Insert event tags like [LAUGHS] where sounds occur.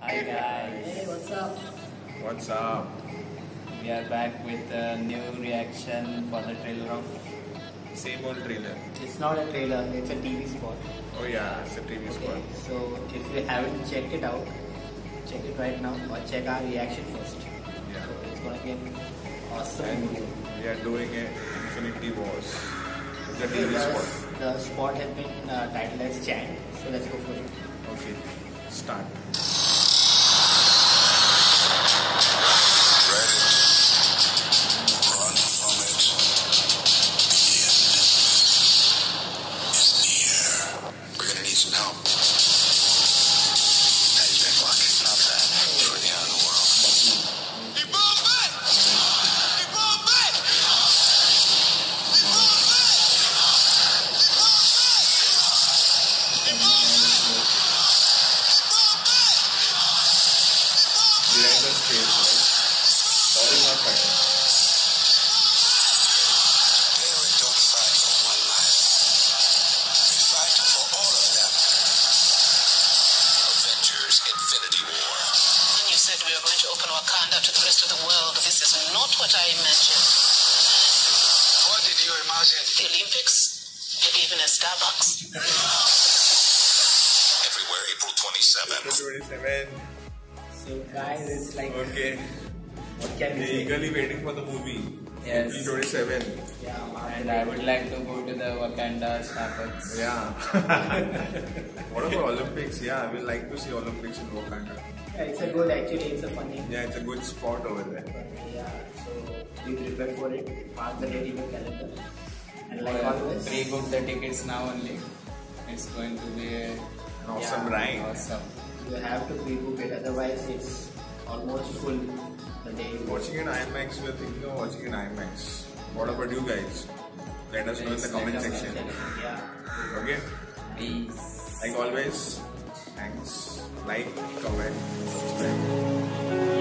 Hi guys, Hey, what's up? What's up? we are back with a new reaction for the trailer of. Same old trailer. It's not a trailer, it's a TV spot. Oh yeah, it's a TV Okay, spot. so if you haven't checked it out, check it right now or check our reaction first. Yeah. So it's gonna be an awesome And we are doing a Infinity Wars. It's a Okay, TV the, spot. the spot has been uh, titled as Chant, so let's go for it. Okay, start. Gonna to open Wakanda to the rest of the world, this is not what I imagined. What did you imagine? The Olympics? Maybe even a Starbucks? Everywhere April 27th. 27. So guys, it's like Okay. what can we We're say? eagerly waiting for the movie. Yes. 27. Yeah, And I would like to go to the Wakanda Starbucks. Yeah. [LAUGHS] what about Olympics? Yeah, I would like to see Olympics in Wakanda. Yeah, it's a good actually, it's a funny. Yeah, it's a good spot over there. Yeah, so be prepared for it. Mark the date in your calendar. And like always, Pre-book the tickets now only. It's going to be An awesome Yeah. ride. awesome. you have to pre-book it, otherwise it's almost full the day. Watching in IMAX, we're thinking of watching in IMAX. What about you guys? Let us know in the comment section. Yeah. Okay? Peace. Like always, thanks. Like, comment, subscribe.